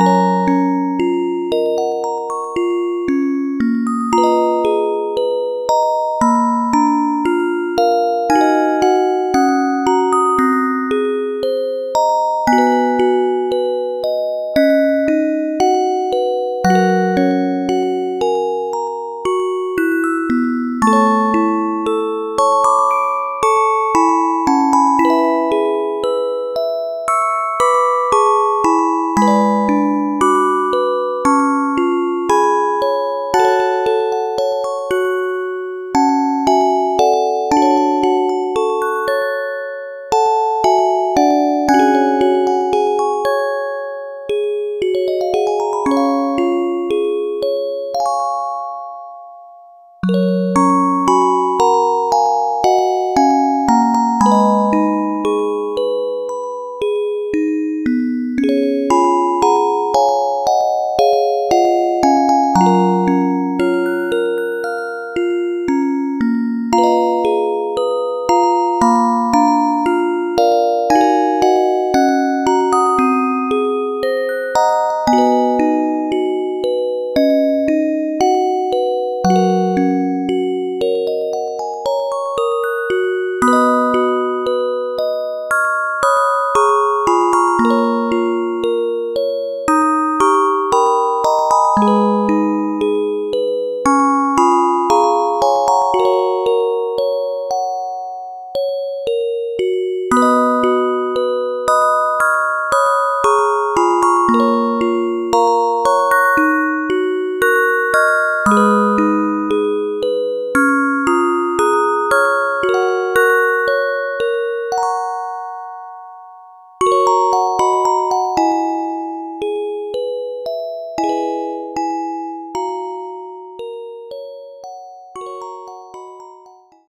you you.